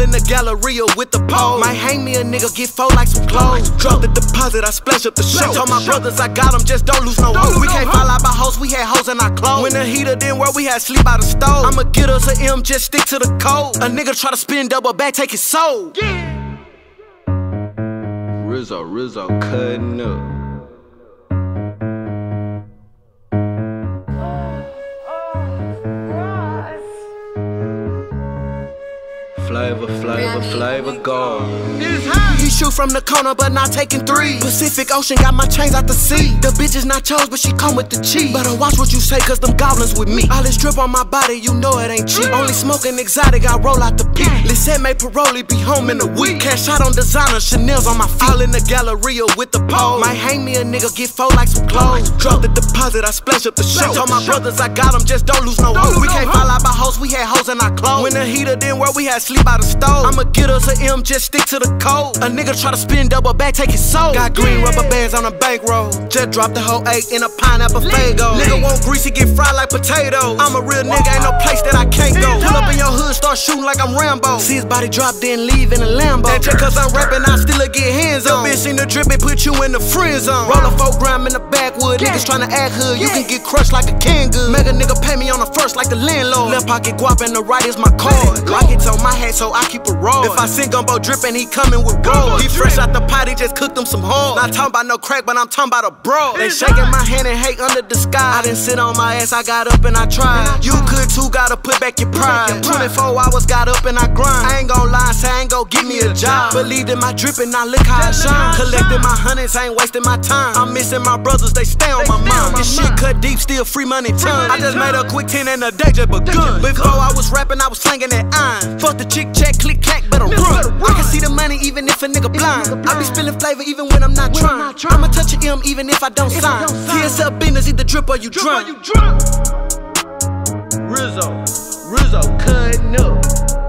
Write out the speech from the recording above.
All in the Galleria with the pole. Might hang me a nigga, get fold like some clothes. Drop the deposit, I splash up the show. Told my brothers I got them, just don't lose no hope. We can't fall out by hoes, we had hoes in our clothes. When the heater didn't work, we had sleep out the stove. I'ma get us a M, just stick to the code. A nigga try to spin double back, take his soul. Yeah. Rizzoo, Rizzoo cutting up. Flavor, flavor, flavor, gold. He shoot from the corner, but not taking three. Pacific Ocean got my chains out the sea. The bitch is not chose, but she come with the cheese. Better watch what you say, cause them goblins with me. All this drip on my body, you know it ain't cheap. Only smoking exotic, I roll out the peak. Lisette made parole, be home in a week. Cash out on designer, Chanel's on my feet. All in the Galleria with the pole. Might hang me a nigga, get fold like some clothes. Drop the deposit, I splash up the show. Told my brothers I got them, just don't lose no hope. We can't fall out by hoes, we had hoes in our clothes. When the heater didn't work, we had sleep out the stove. I'ma get us a M, just stick to the code. A nigga try to spin double back, take his soul. Got green rubber bands on a bankroll. Just drop the whole eight in a pineapple fago. Nigga want greasy, get fried like potatoes. I'm a real nigga, ain't no place that I can't go. Pull up in your hood, start shooting like I'm Rambo. See his body drop, then leave in a Lambo. And just cause I'm rapping, I still get hands on. Your bitch seen the drip and put you in the friend zone. Roll a folk gram in the backwood. Niggas tryna act hood, you can get crushed like a can good. Make a nigga pay me on the first like the landlord. Left pocket guap and the right is my card. Rockets on my head, so I keep a roll. If I sing gumbo dripping, he coming with roll. He fresh out the pot, he just cooked him some hard. Not talking about no crack, but I'm talking about a bro. They shaking my hand and hate the sky. I didn't sit on my ass, I got up and I tried. You could too, gotta put back your pride. 24 hours, got up and I grind. I ain't gon' lie, say I ain't gon' give me a job. Believed in my dripping, now look how I shine. Collecting my hundreds, I ain't wasting my time. I'm missing my brothers, they stay on my mind. This shit cut deep, still free money ton. I just made a quick 10 and a day just begun. Before I was rapping, I was slanging that iron. Fuck the chick check, click, clack, better run. I can see the money even if a nigga blind. I be spilling flavor even when I'm not trying. I'ma touch a M even if I don't sign. TSL business, either drip or you drunk. Rizzoo, Rizzoo cutting up.